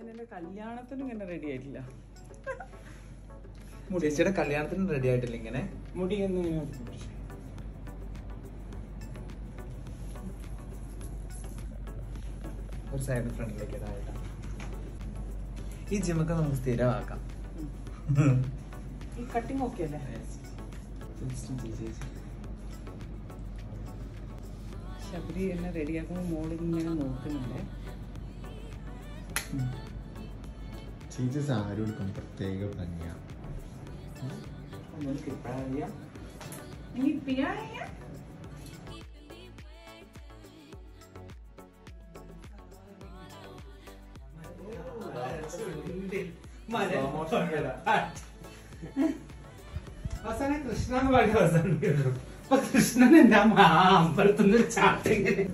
ഞാൻ എന്റെ കല്യാണത്തിനും ഇങ്ങനെ റെഡി ആയിട്ടില്ല. ചേച്ചിയുടെ കല്യാണത്തിന് റെഡി ആയിട്ടില്ല ഇങ്ങനെ? മുടി ഒരു സൈഡ് ഫ്രണ്ടിലേക്ക് ഈ ജിമ്മൊക്കെ നമുക്ക് സ്ഥിരമാക്കാം. ഈ കട്ടിങ് ഓക്കെ അല്ലേ? ശബരി എന്നെ റെഡിയാക്കുമ്പോൾ മോളിങ്ങനെ നോക്കുന്നുണ്ട്. ചേച്ചി സാരി കൊടുക്കും പ്രത്യേക ഭംഗിയാണ് അവസാനം കൃഷ്ണ എന്ന് പറഞ്ഞ അവസാനം അപ്പൊ കൃഷ്ണൻ എന്റെ അമ്പലത്തുനിന്ന് ചാട്ടിങ്ങനെ